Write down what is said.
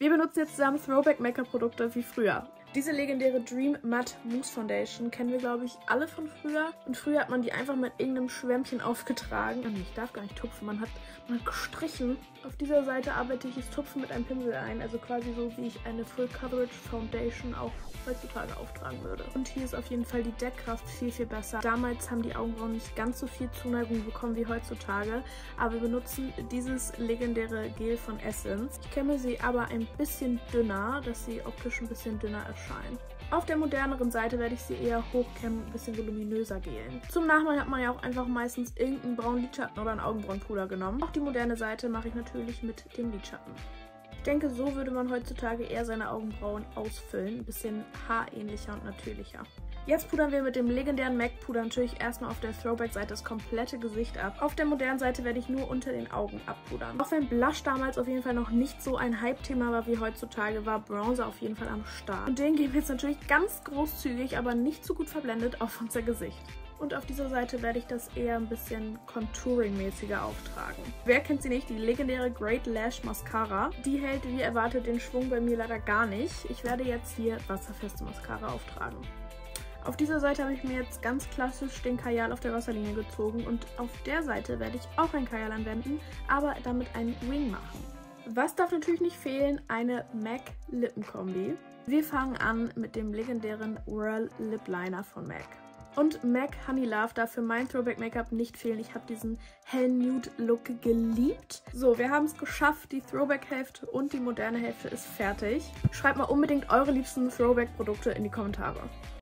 Wir benutzen jetzt zusammen Throwback Make-up Produkte wie früher. Diese legendäre Dream Matte Mousse Foundation kennen wir, glaube ich, alle von früher. Und früher hat man die einfach mit irgendeinem Schwämmchen aufgetragen. Und ich darf gar nicht tupfen, man hat, man gestrichen. Auf dieser Seite arbeite ich das Tupfen mit einem Pinsel ein. Also quasi so, wie ich eine Full Coverage Foundation auch heutzutage auftragen würde. Und hier ist auf jeden Fall die Deckkraft viel, viel besser. Damals haben die Augenbrauen nicht ganz so viel Zuneigung bekommen wie heutzutage. Aber wir benutzen dieses legendäre Gel von Essence. Ich kämme sie aber ein bisschen dünner, dass sie optisch ein bisschen dünner erscheint erscheinen. Auf der moderneren Seite werde ich sie eher hochkämmen, ein bisschen voluminöser gelen. Zum Nachmalen hat man ja auch einfach meistens irgendeinen braunen Lidschatten oder einen Augenbrauenpuder genommen. Auch die moderne Seite mache ich natürlich mit dem Lidschatten. Ich denke, so würde man heutzutage eher seine Augenbrauen ausfüllen. Ein bisschen haarähnlicher und natürlicher. Jetzt pudern wir mit dem legendären MAC Puder natürlich erstmal auf der Throwback-Seite das komplette Gesicht ab. Auf der modernen Seite werde ich nur unter den Augen abpudern. Auch wenn Blush damals auf jeden Fall noch nicht so ein Hype-Thema war wie heutzutage, war Bronzer auf jeden Fall am Start. Und den geben wir jetzt natürlich ganz großzügig, aber nicht zu gut verblendet auf unser Gesicht. Und auf dieser Seite werde ich das eher ein bisschen Contouring-mäßiger auftragen. Wer kennt sie nicht? Die legendäre Great Lash Mascara. Die hält wie erwartet den Schwung bei mir leider gar nicht. Ich werde jetzt hier wasserfeste Mascara auftragen. Auf dieser Seite habe ich mir jetzt ganz klassisch den Kajal auf der Wasserlinie gezogen und auf der Seite werde ich auch ein Kajal anwenden, aber damit einen Wing machen. Was darf natürlich nicht fehlen? Eine MAC Lippenkombi. Wir fangen an mit dem legendären Whirl Lip Liner von MAC. Und MAC Honey Love darf für mein Throwback Make-up nicht fehlen. Ich habe diesen hellen Nude Look geliebt. So, wir haben es geschafft. Die Throwback Hälfte und die moderne Hälfte ist fertig. Schreibt mal unbedingt eure liebsten Throwback Produkte in die Kommentare.